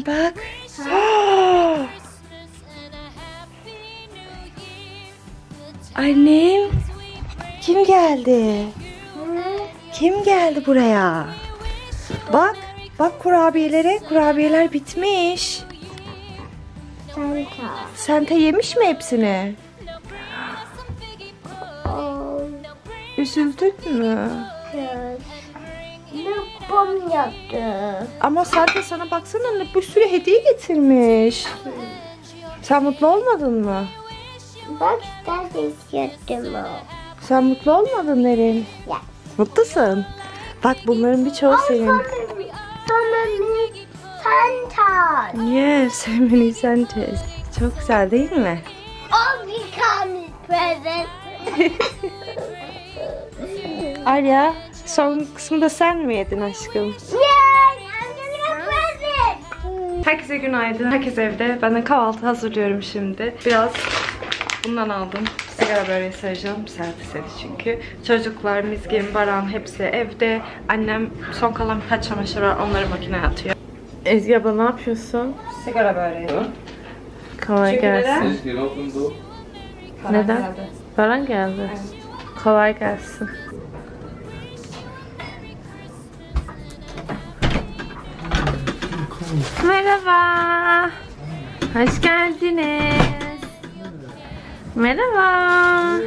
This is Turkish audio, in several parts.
Annem bak. Annem. Kim geldi? Kim geldi buraya? Bak. Bak kurabiyelere. Kurabiyeler bitmiş. Santa. Sente yemiş mi hepsini? Oh, Üzüldün mü? yes. Bir bom yaptı. Ama Santa sana baksana bir sürü hediye getirmiş. Sen mutlu olmadın mı? Bak istersen yaptım o. Sen mutlu olmadın Nerin? Ya. Mutlusun. Bak bunların birçoğu senin. Santa. Yes, so many Santas. Çok güzel değil mi? Present. Arya, son kısmı da sen mi yedin aşkım? Yay! I'm getting a present. Herkese günaydın. Herkes evde. Ben de kahvaltı hazırlıyorum şimdi. Biraz bundan aldım. Sigara böreği saracağım. Servis istedi çünkü. Çocuklar, Mizgin, Baran hepsi evde. Annem son kalan birkaç çamaşır var. Onları makineye atıyor. Ezgi abla ne yapıyorsun? Sigara böreği. Kolay Çünkü gelsin. neden? Baran geldi. Kolay gelsin. Merhaba. Hoş geldiniz. Merhaba.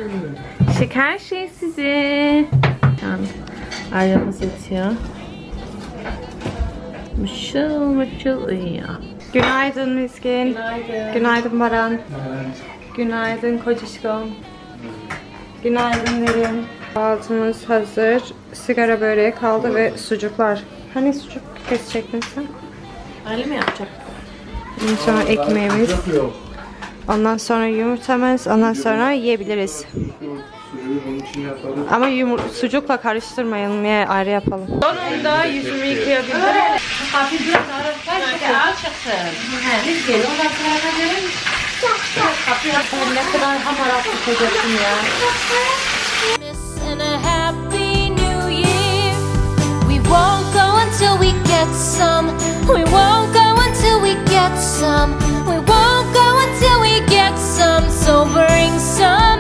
Şeker şey sizi. Yani ailemiz yatıyor. Mışıl mışıl uyuyor. Günaydın Mizgin. Günaydın. Günaydın Baran. Günaydın kocişkom. Günaydın Nerin. Kahvaltımız hazır. Sigara böreği kaldı ve sucuklar. Hani sucuk kesecektin sen? Öyle mi yapacak? Ondan sonra ekmeğimiz. Ondan sonra yumurtamız. Ondan sonra yiyebiliriz. Ama yumur sucukla karıştırmayalım ya ayrı yapalım. Sonunda yüzümü yıkayabildim. and a happy new year. We won't go until we get some. We won't go until we get some. We won't go until we get some. So bring some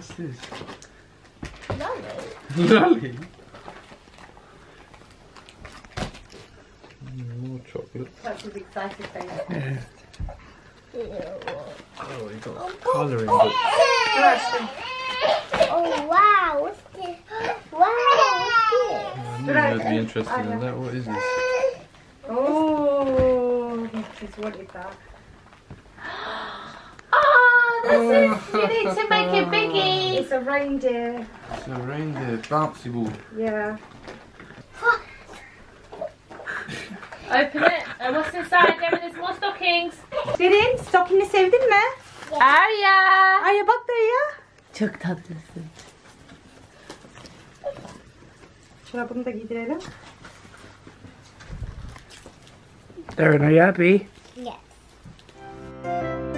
What's this? Lovely. Lolly. Mm, More chocolate. That's his excited face. Oh, you got colouring book. Oh wow, what's this? Wow, what's I knew you'd be interested in that. What is this? Oh, what is that? This is, you need to make it biggie. It's a reindeer. It's a reindeer bouncy ball. Yeah. Open it. And what's inside? Darren, there's more stockings. Derin, stockini sevdin mi? Arya. Ay bak dayıya. Çok tatlısın. Çorabını da giydirelim. Darren, are you happy? Yes.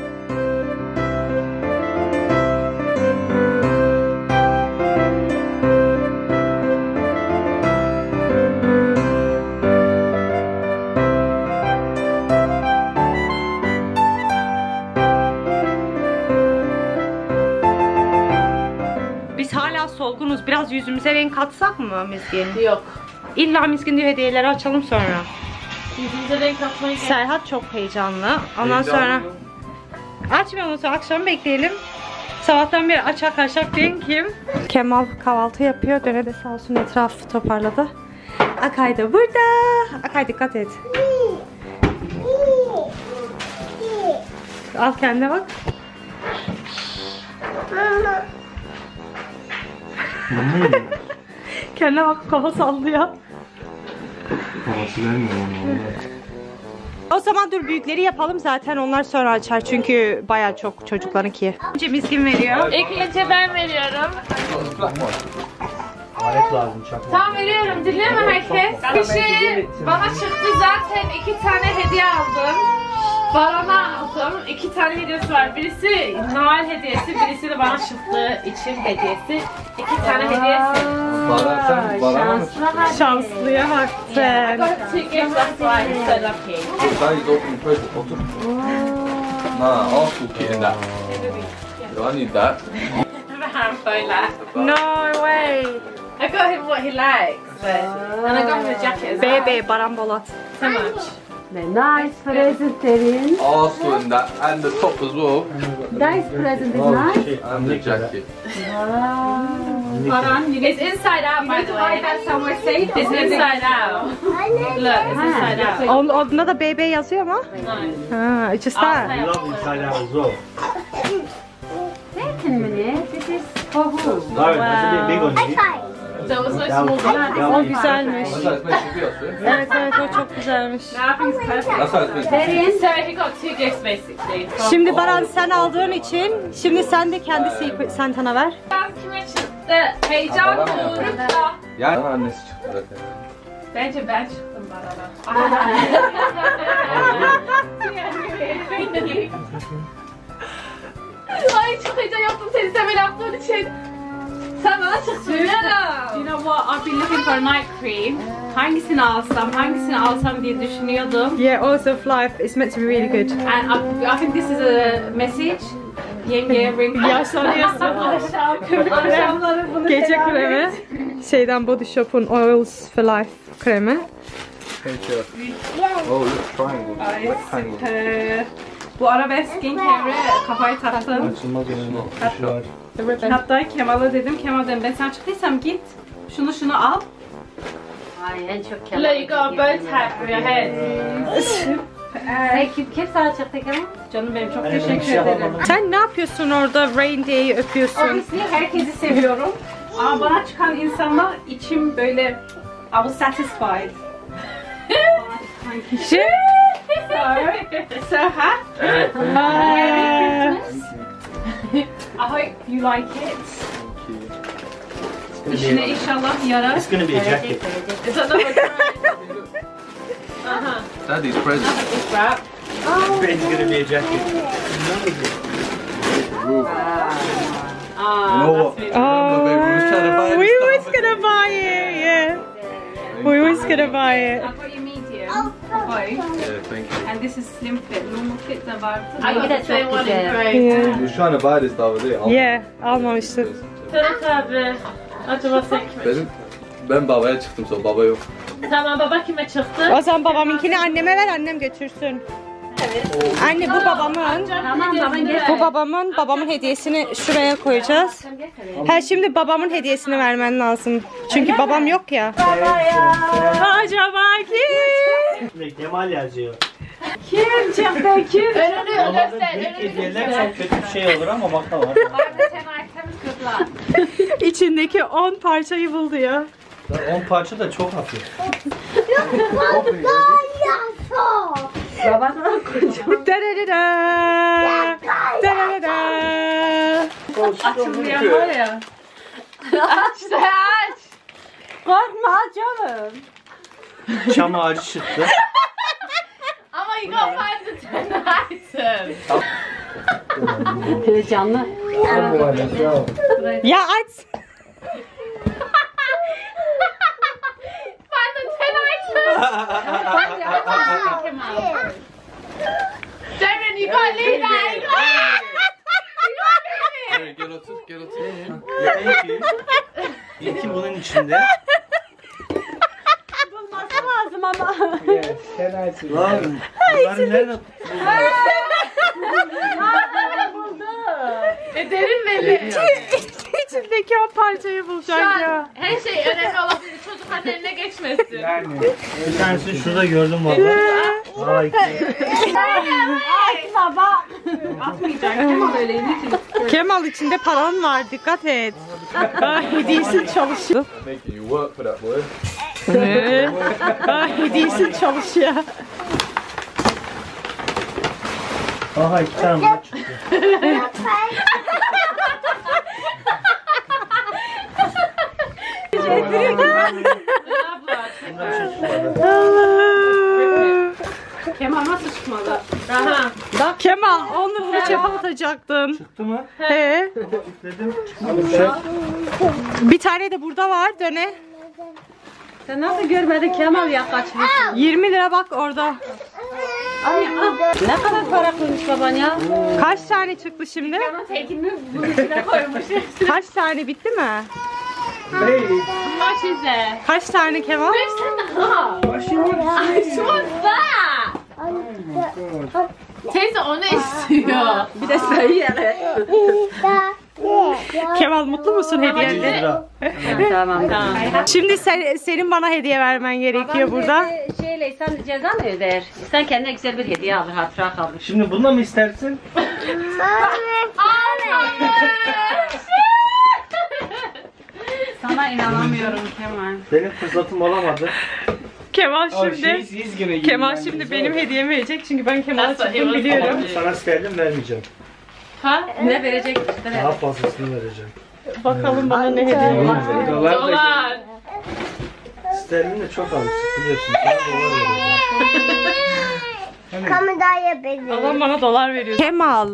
Yüzümüze renk katsak mı Mizgin? Yok. İlla Mizgin diyor hediyeleri açalım sonra. Yüzünüze renk atmayı gel. Serhat çok heyecanlı. Ondan sonra açmayalım sonra akşam bekleyelim. Sabahtan beri açak açak diyen kim? Kemal kahvaltı yapıyor. Döne de sağ olsun etrafı toparladı. Akay da burada. Akay dikkat et. Al kendine bak. Kendine bak kafa sallıyor. Babası vermiyor onu valla. O zaman dur büyükleri yapalım zaten onlar sonra açar çünkü baya çok çocuklarınki. Önce miskin veriyor. İlk önce ben veriyorum. Alet lazım çakmak. Tamam veriyorum. Dinliyor mu herkes? Bir şey bana çıktı zaten iki tane hediye aldım. Baran'a aldım. İki tane hediyesi var. Birisi Noel hediyesi, birisi de bana çıktığı için hediyesi. İki tane hediyesi. Bara sen Baran'a mı çıktın? Şanslıya bak sen. is open present. Otur. Nah, I'll cook it in that. I need that. Hem böyle. No way. I got him what he likes, but and I got him a jacket as well. Bebe Baran Bolat. So much. Nice present, Erin. Also in that and the top as well. Nice present is nice. And the jacket. It's inside out, by the way. somewhere safe. It's inside out. Look, it's inside out. Onun adında da Bebe yazıyor mu? Nice. Ha, it's just that. I love inside out as well. Wait a minute. This is for who? No, that's a bit big on you. O güzelmiş. Evet evet o çok güzelmiş. So he got two gifts basically. From Şimdi Baran sen aldığın için şimdi sen de kendi secret Santa'na ver. Ben kime çıktı? Heyecan doğurup da. Yani annesi çıktı zaten. Bence ben çıktım Baran'a. Ay çok heyecan yaptım seni sen yaptığın için. You know what? I've been looking for a night cream. Hangisini alsam, hangisini alsam diye düşünüyordum. Yeah, Oils of Life is meant to be really good. And I, I think this is a message. Yenge ring. Yaşlanıyorsun. Akşamları bunu Gece kremi. Şeyden Body Shop'un Oils for Life kremi. Hey, chef. Oh, look, triangle. Rectangle. Ee, bu arabesk skincare'e kafayı taktım. Açılmaz. Şu var. Hatta Kemal'a dedim, Kemal dedim ben sen çıktıysam git. Şunu şunu al. Ay en çok you got a bow tie for your head. Hey, kim, kim sana çıktı Kemal? Canım benim çok teşekkür şey ederim. Sen ne yapıyorsun orada Rain Day'i öpüyorsun? Obviously herkesi seviyorum. Ama bana çıkan insanlar içim böyle I was satisfied. Şey- so, so happy. Merry Christmas. I hope you like it. İşine inşallah yarar. It's gonna be a jacket. It's another Uh-huh. Daddy's present. It's wrap. It's gonna be a jacket. Ooh. Aa, You know what? that's Oh, baby, we was trying to buy we this was stuff. gonna buy it, yeah. We was gonna buy it. Boy. Yeah, thank you. And this is slim fit. Normal fit de vardı. I got de çok güzel. grey. Yeah. We was trying to buy this the other day. Yeah, almamıştın. Ferhat abi. Acaba sen kime Benim, ben babaya çıktım sonra baba yok. Tamam baba kime çıktı? O zaman babamınkini anneme ver, annem götürsün. Anne bu babamın. Tamam baban gel. Bu babamın, babamın hediyesini şuraya koyacağız. Ha şimdi babamın hediyesini vermen lazım. Çünkü babam yok ya. Acaba kim? Kemal yazıyor. Önünü Normalde göster. büyük Önünü hediyeler göster. çok kötü bir şey olur ama bakalım. Ten items good luck. İçindeki 10 parçayı buldu ya. 10 parça da çok hafif. Da-da-da-da. Da-da-da-da. Açılmayan var ya. Aç da aç. Korkma canım. Çam ağacı çıktı. Ama you gotta find the ten items. Heyecanlı. Ya aç. Find the ten items. Darren, you gotta leave that. You gotta- You gotta leave it. Gel otur, gel otur. You. İlki bunun içinde. Lazım ama. Lan bunları nerede? E derin belli. İçindeki o parçayı Şu bulacak an ya. her şey önemli olabilir. Çocukların eline geçmesin. Bir tanesini şurada gördüm valla. Aa iki. Kemal içinde paran var dikkat et. Hediyesi çalışıyor. Making you work for that boy. Hediyesi çalışıyor. Aha iki tane daha çıktı. Bunda bir şey çıkmadı. Kemal nasıl çıkmadı? Aha. Kemal onu bunu çöpe atacaktın. Çıktı mı? He. Çıkmadı. Şey. Bir tane de burada var döne. Sen nasıl görmedin Kemal ya kaçmışsın. 20 lira bak orada. Ne kadar para koymuş baban ya? Kaç tane çıktı şimdi? Ama tekini bunun içine koymuş. Kaç tane bitti mi? İs there? Kaç tane Kemal? Teyze onu istiyor. Bir de söyle. Kemal mutlu musun 100 hediyende? lira. tamam tamam. Şimdi sen, senin bana hediye vermen gerekiyor burada. Şeyle sen ceza mı öder? Sen kendine güzel bir hediye alır, hatıra kalır. Şimdi bununla mı istersin? Sana inanamıyorum Kemal. Benim fırsatım olamadı. Kemal şimdi give Kemal şimdi benim hediyemi verecek çünkü ben he çıktım was biliyorum. Sana isterdim vermeyeceğim. Ha? Ne verecek? Daha fazlasını vereceğim. Bakalım bana ne hediye verecek. Dolar. Sterlin de çok alışık biliyorsun. Sana dolar vereceğim. Kamedaya benim. Adam bana dolar veriyor. Kemal.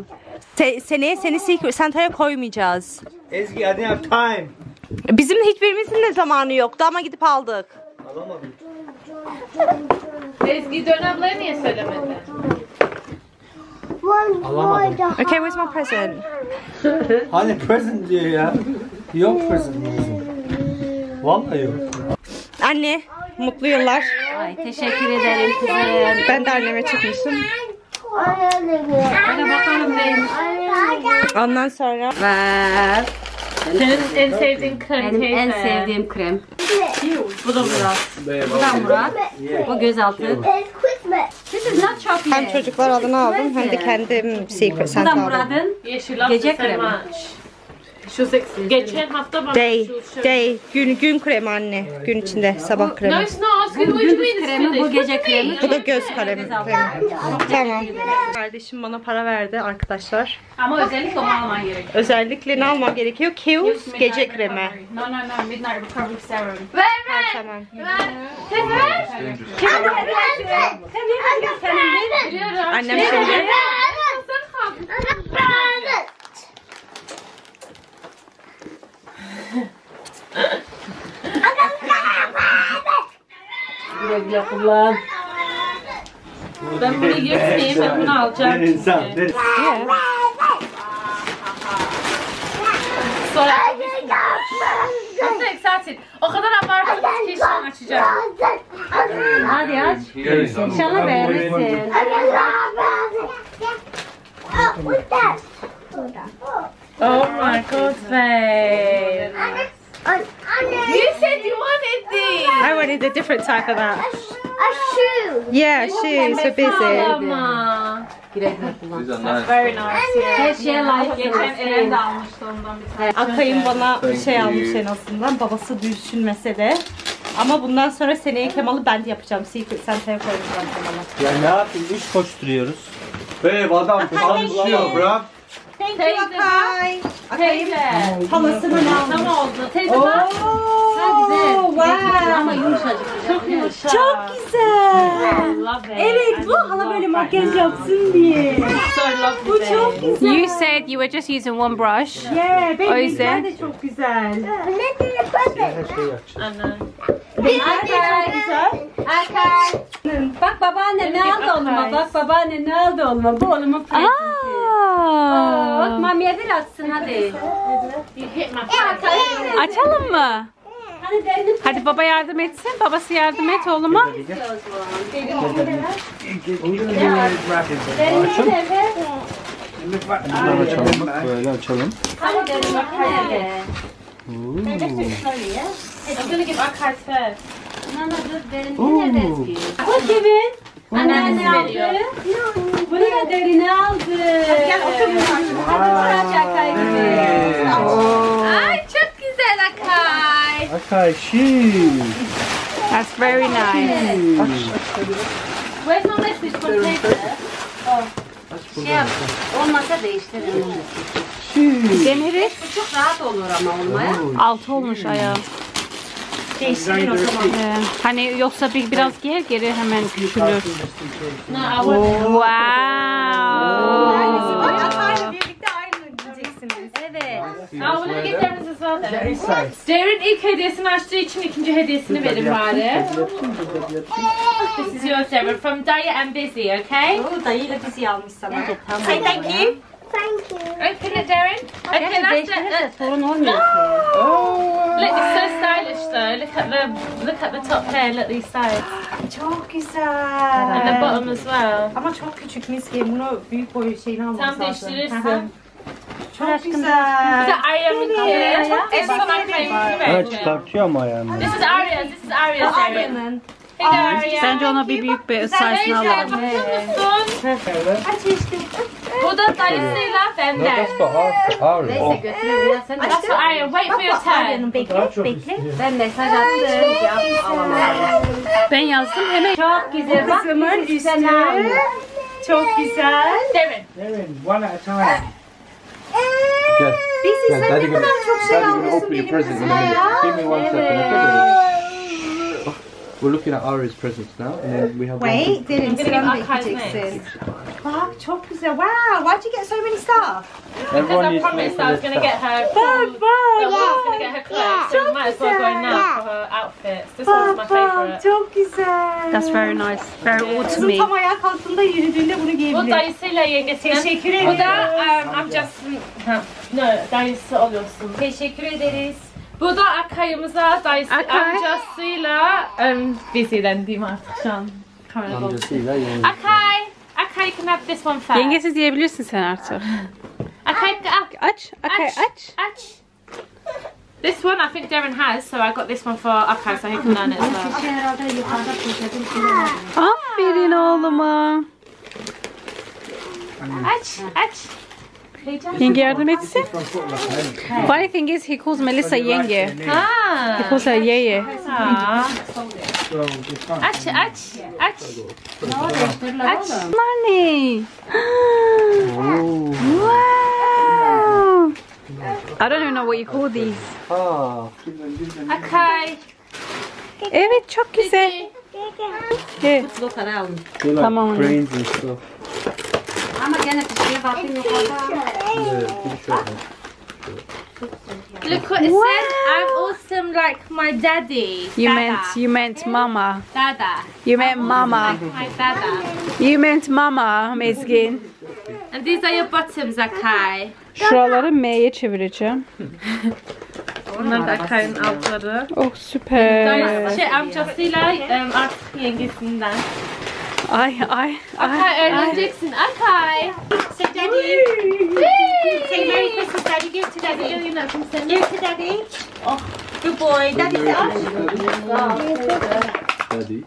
se- seneye seni Secret Santa'ya koymayacağız. Ezgi I didn't have time. Bizim hiçbirimizin de zamanı yoktu ama gidip aldık. Alamadım. Ezgi Dön ablaya niye söylemedi? One Alamadım. Okay, where's my present? Hani present diyor ya. Yok present diyorsun. Vallahi yok. Anne, mutlu yıllar. Ay teşekkür ederim kızım. Ben de anneme çıkmışım. Hadi bakalım neymiş. Ondan sonra Ver. Senin en sevdiğin krem Benim teyze. en sevdiğim krem. Bu da Murat. Bu da Murat. Bu gözaltı. This is not chocolate. hem çocuklar adına aldım hem de kendim Secret Bu da Santa aldım. Murat'ın. Yeşil Gece kremi. Şu seks- geçen hafta bana Day, şu- gün gün kremi anne. Gün içinde sabah kremi. Asking what you Gündüz kremi, bu gece kremi. Bu da göz kalemi. Gözaltı. Tamam. Kardeşim bana para verdi arkadaşlar. Ama özellikle onu alman gerekiyor. Özellikle ne almam gerekiyor? Kiehl's Midnight gece kremi. No no no Midnight Recovery Serum. Ver ver. tamam. Sen ver. Biliyorum. Annem şimdi Güle güle kullan. Ben bunu yırtmayayım ben bunu alacağım. İnsan. Ben... Sonra Nasıl excited? O kadar abartılmış ki şu an açacağım. Hadi aç. İnşallah beğenirsin. Oh my god, babe. You said you wanted wanted a different type of that. A shoe. Yeah, she's so busy. Ama. These are nice. Very nice. Yeah. Her şeye layık Geçen Eren olmasın. de almıştı ondan bir tane. Akay'ın bana bir şey almış en azından. Babası düşünmese de. Ama bundan sonra seneye Kemal'ı ben de yapacağım. Secret Santa'ya koyacağım Kemal'ı. Ya ne yapayım? Üç koştururuyoruz. Babe, adam çalışıyor, bruh. Thank Teyze. Akay. Teyze. Halasının Tam oldu. Teyze bak. Oh, wow. Ama yumuşacık. Çok yumuşak. Çok güzel. Love it. Evet bu hala böyle makyaj yapsın diye. Bu çok güzel. You said you were just using one brush. Yeah, O yüzden- de çok güzel. Her şey yapacağız. Ana. Benimkiler de çok güzel. Bak babaanne ne aldı oğluma? Bak babaanne ne aldı oğluma? Bu oğlumun prezenti. Bak mamiye bir açsın hadi. Açalım mı? Hani Hadi baba yardım etsin. Babası yardım et oğluma. Açalım. Şuradan açalım bak böyle açalım. Hani? Oo. I'm Anneanne aldı. Bunu da derine aldı. Gel otur. Hadi bırak Akay gibi. Ay çok güzel Akay. Akay şiş. That's very nice. Where's my message from Taylor? Şey yap. Olmasa değiştirelim. Deneriz. Bu çok rahat olur ama olmaya. Altı olmuş ayağı. Değiştirin o zaman. Ee, hani yoksa bir biraz geri geri hemen küçülür. Wow. Akay'la birlikte aynı gideceksiniz. Evet. I want to get Darren's as well then. Darren ilk hediyesini açtığı için ikinci hediyesini verin bari. This is yours Darren from Daya and Busy, okay? Bu dayıyla bizi almış sana. Say thank you. Thank you. Open it Darren. The, sorun olmuyor at the look at the top there. Look these sides Çok güzel. and the bottom as well. Ama çok küçük miskin. Bunu büyük boy şeyini almamız Tam lazım. değiştirirsin. Çok Bir güzel. de Arya'nın here. En son Arya'nın Evet here. çıkartıyor ama ayağını. This is Arya's. This is Arya's Darren. Arya'nın. Go, Arya. Bence ona bir büyük bir Neyse, alalım. bakıyorsun. Bu da dayısıyla No, benden. that's for our, Neyse götürün ya sen. That's for Arya. Wait for your turn. Bekle, bekle. Ben mesaj attım. Cevap alamadım. Ben yazdım hemen. Çok güzel. Bak Kızımın üstü. Çok güzel. Darren. One at a time. Yes. Biz Yeah, sen Daddy ne gonna, kadar çok şey Daddy gonna almışsın open your benim present in a kızıma minute. ya. Give me one second. Okay? We're looking at Ari's presents now, and then we have. one Wait, derin gonna sıranı give Akay's bekleyeceksin. Bak. Wow, why'd you get so many stuff? Because Everyone I promised I was going to get her. Bak That bak. was going to get her clothes, so we might as well go now for her outfits. This one's my Bak bak, favourite. çok güzel. That's very nice. Very Kızım autumny. tam ayağa kalktığında yürüdüğünde bunu Bu giyebilir. dayısıyla yengesinin. Teşekkür Bu da ederim. um, amcasının... Ha, no, dayısı oluyorsun. Teşekkür ederiz. Bu da Akay'ımıza dayısı Akay. amcasıyla um, Busy'den diyeyim artık şu an. Kamerada oldu. Amcasıyla yenge. Akay, Akay can have this one first. Yengesiz diyebilirsin sen artık. Akay, ah, Aç. Okay, aç, aç. aç. This one I think Darren has, so I got this one for Akay so he can learn it as well. Şey herhalde yukarıda poşetin içinde var. Aferin oğluma. Aç, aç. Yenge yardım etsin. Funny thing is he calls Melissa yenge. Ah. He calls her yeye. Ah. So this one. Aç, aç, aç. Aç. Bunlar ne? Oh. wow. I don't even know what you call these. Okay. Give them, give them. Akay. Evet çok güzel. Evet. Lokara alın. They're like Tamam brains and stuff. Ama gene pişiyor bakayım yukarıda. Look what it says. I'm awesome like my daddy. You Dada. meant you meant mama. Dada. You meant mama. My dada. You meant mama Mezgin. And these are your bottoms, Akay. Şuraları M'ye çevireceğim. Bunlar da Akay'ın altları. Oh süper. Şey amcasıyla artık yengesinden. Ay ay ay. Akay öğreneceksin. Akay. Say daddy. Say Merry Christmas, daddy. Give it to daddy. Give it to daddy. Oh, good boy. Daddy, say Daddy.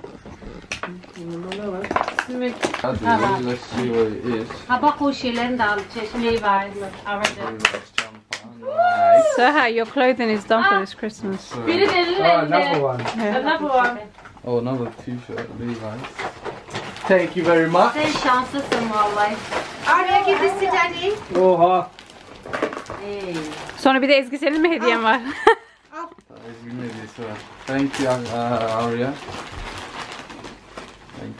Daddy, let's see what it is. Ha bak o şeylerini de al. Çeşmeyi var. Nice. So how your clothing is done for ah. this Christmas. Biri Oh, another elinde. one. Another one. Oh, another t-shirt, Levi's. Thank you very much. Sen şanslısın vallahi. Arya, give this to daddy. Oha. Sonra bir de Ezgi senin mi hediyen var? Ezgi ne hediyesi var. Thank you, uh, Arya. Thank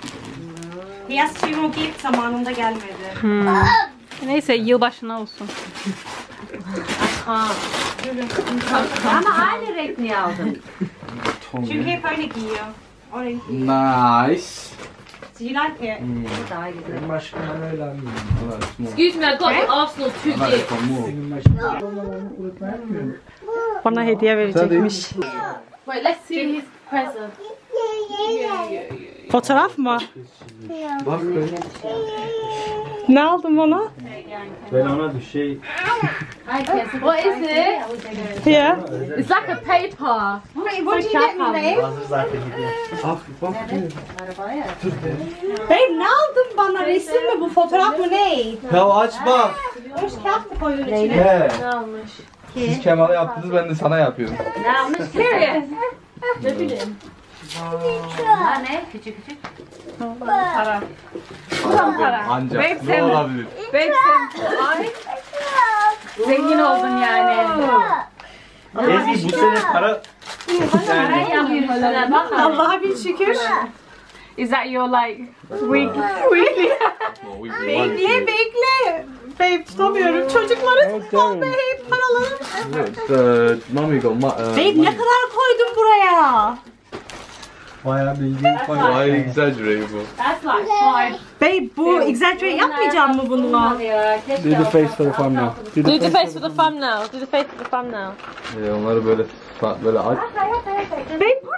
you. Two more gifts zamanında gelmedi. Hmm. Neyse yılbaşına olsun. Ama aynı renk niye aldın? Çünkü hep öyle giyiyor. O renk. Nice. Do you like it? Mm, small. Excuse me, I got the Arsenal two I like gifts. it for more. Bana hediye verecekmiş. Wait, let's see his present. Fotoğraf mı? Bak Ne aldın bana? ben ona bir şey What is it? Ya. It's like a paper. What did you get me, babe? hazır zaten gidiyor. Ah bak. Babe ne aldın bana? Resim mi bu? Fotoğraf mı ne? Ya aç bak. Hoş kağıt mı koydun içine? He. Siz Kemal'e yaptınız ben de sana yapıyorum. Ne almış? Serious. Ha ne? Küçük küçük. Ancak Babe, ne sen- olabilir? Babe sen ay zengin oldun yani. Ezgi bu sene para Ne yapıyorsun? Bak Allah'a bir şükür. Is that your like week weekly? To- bekle? Babe tutamıyorum. Çocukları tutmam babe. Paralarım. Look, got my, uh, Babe ne money. kadar koydun buraya? Bayağı bildiğin Why exaggerable? That's like five. Babe bu exaggerate yapmayacağım mı bununla? Do the face for the thumbnail. Do the face for the thumbnail. Do oh, the face for the thumbnail. Ee, onları böyle böyle aç. Babe bu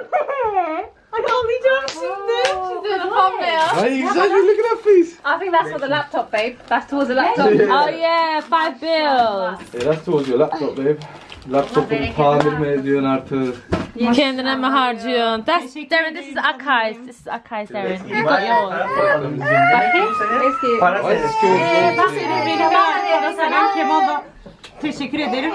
ne? Ay ağlayacağım şimdi. Do the thumbnail. Why exaggerate? Look at that face. I think that's for the laptop, babe. That's towards the laptop. Oh yeah, five bills. Yeah, that's towards your laptop, babe. Laptopunu tamir mi ediyorsun artık? Kendine mi harcıyorsun? That's Darren. This is Akai's. This is Akai's, Darren. You got yours. Para Why is seni. this yours? Bak benim benim para selam Kemal da teşekkür ederim.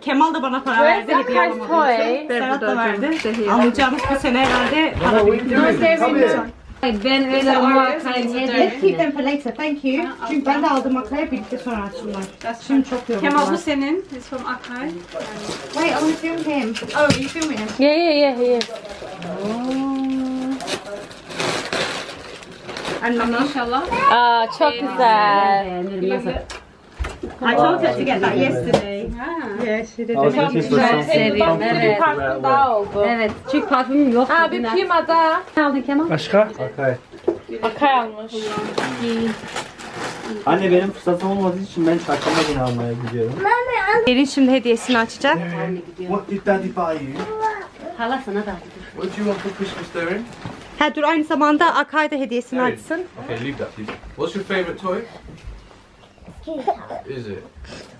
Kemal da bana para verdi hediye alamadım. Serhat da verdi. Alacağımız bu sene herhalde para biriktirdim. Ben öyle muhakkak Let's keep them for later, thank you. Çünkü ben de aldım Akaya birlikte sonra açsınlar. Şimdi çok yoruldular. Kemal bu senin. It's from Akai. Wait, I want to film him. Oh, are you filming him? Yeah, yeah, yeah, he is. İnşallah. Aa, çok güzel. I told her to get that yesterday. Yeah, she did. Çok güzel seviyorum. Evet. Parfüm daha oldu. Evet. Çünkü parfümüm yok. Aa, bir Puma daha. Ne aldın Kemal? Başka? Okay. Akai almış. Anne benim fırsatım olmadığı için ben çakma yine almaya gidiyorum. Derin şimdi hediyesini açacak. What did daddy buy you? Hala sana da. What do you want for Christmas, Darren? Ha dur aynı zamanda Akay da hediyesini açsın. Okay, leave that, please. What's your favorite toy? Is it?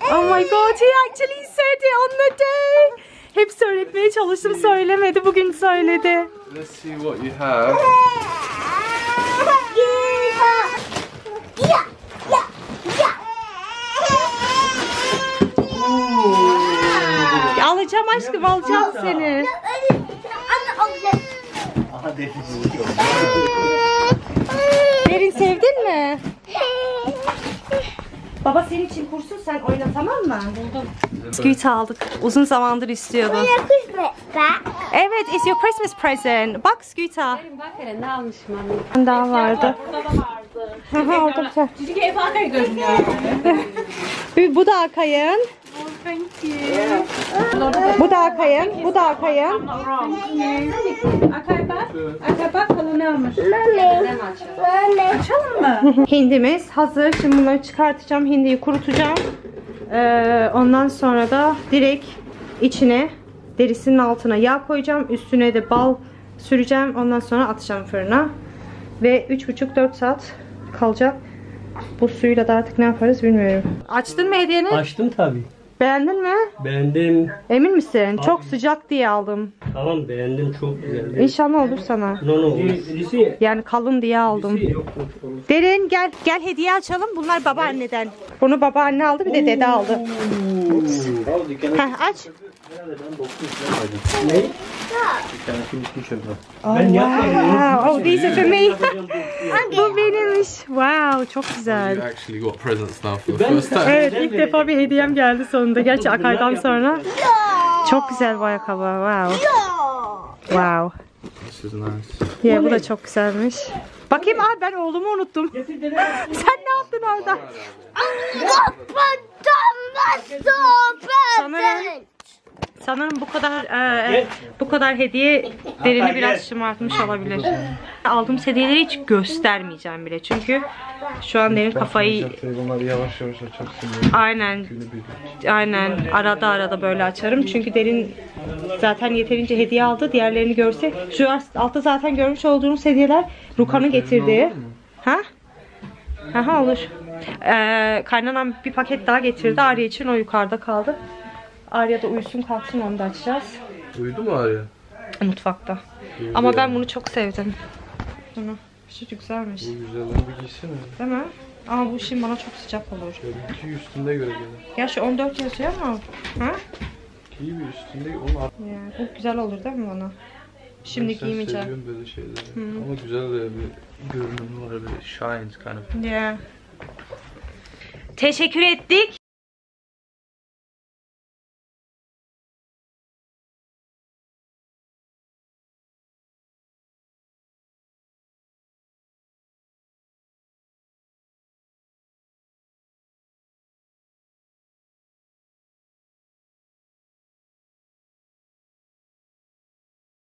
Oh my god, he actually said it on the day. Hep söyletmeye çalıştım söylemedi. Bugün söyledi. Let's see what you have. Alacağım aşkım alacağım seni. Derin sevdin mi? Baba senin için kursun sen oyna tamam mı? Bisküvit aldık. Uzun zamandır istiyordu. Evet, it's your Christmas present. Bak Squita. Bak hele ne almışım anne. Bir daha vardı. Burada da vardı. Hı hı, Orada bir tane. Cici ev Akai görünüyor. Bir- Bu da Akay'ın. Thank you. Bu da Akay'ın. Bu da Akay'ın. Not wrong. Akai bak. Akai bak bakalım ne almış. Sen aç. Hindimiz hazır. Şimdi bunları çıkartacağım. Hindiyi kurutacağım. Ee, ondan sonra da direkt içine derisinin altına yağ koyacağım. Üstüne de bal süreceğim. Ondan sonra atacağım fırına. Ve 3,5-4 saat kalacak. Bu suyla da artık ne yaparız bilmiyorum. Açtın mı hediyeni? Açtım tabii. Beğendin mi? Beğendim. Emin misin? Çok sıcak diye aldım. Tamam beğendim çok güzel. İnşallah olur sana. No no. Yani kalın diye aldım. Derin gel gel hediye açalım. Bunlar babaanneden. Bunu babaanne aldı bir de dede aldı. Heh, aç. Ne? Bir tanesi bitmiş orada. Ben yapmadım. Oh these are for me. Bu benimmiş. Wow, çok güzel. You actually got presents now for the first time. Evet, ilk defa bir hediyem geldi sonunda. Gerçi Akay'dan sonra. Çok güzel bu ayakkabı. Wow. Wow. This is nice. Ya bu da çok güzelmiş. Bakayım abi ben oğlumu unuttum. Sen ne yaptın orada? Sanırım, Sanırım bu kadar e, bu kadar hediye derini Hatta biraz gel. şımartmış olabilir. Aldığım hediyeleri hiç göstermeyeceğim bile. Çünkü şu an derin kafayı Bunları yavaş yavaş açarsın. aynen aynen arada arada böyle açarım. Çünkü derin zaten yeterince hediye aldı. Diğerlerini görse şu altta zaten görmüş olduğunuz hediyeler Ruka'nın getirdiği. Ha? Aha olur. Ee, kaynanam bir paket daha getirdi. Arya için o yukarıda kaldı. Arya da uyusun kalksın onu da açacağız. Uyudu mu Arya? Mutfakta. Ama ben bunu çok sevdim. Bunu. Şu güzelmiş. Bu güzelleri bir giysene. Değil mi? Ama bu şimdi bana çok sıcak olur. Şöyle iki üstünde göre gene. Gerçi 14 yazıyor ama. Ha? Giy bir üstünde. Onun ar- Ya, bu güzel olur değil mi bana? Şimdi Sen giymeyeceğim. seviyorsun böyle şeyleri. Ama güzel de bir görünümü var böyle shines kind of. Yeah. Teşekkür ettik.